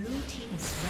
Blue team is ready.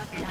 Blue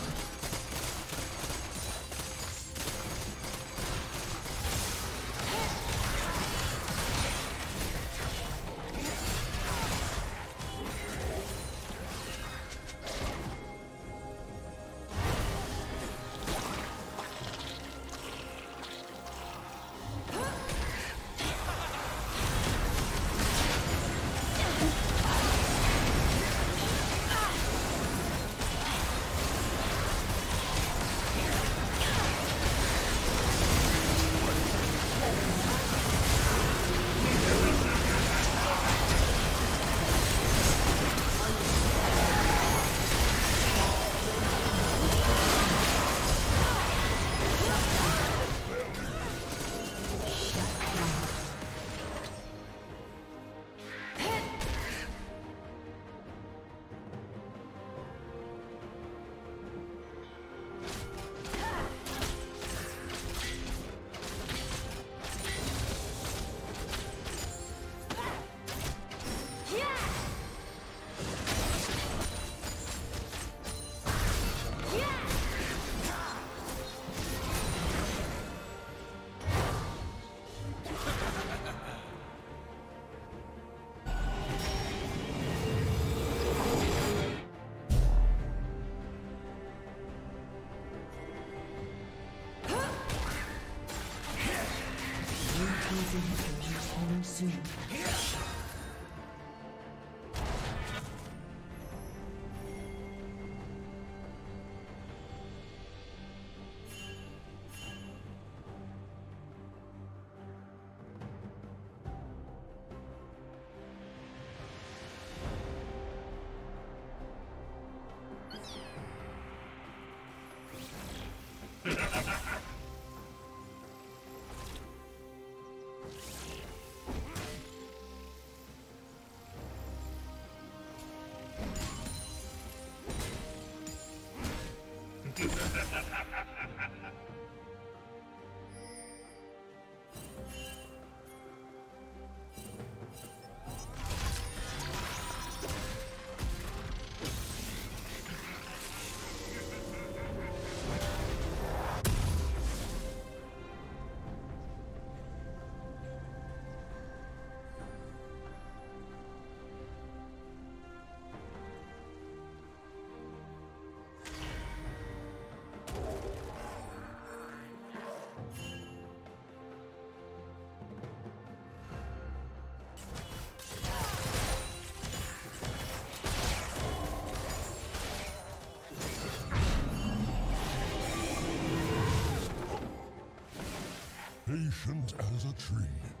Patient as a tree.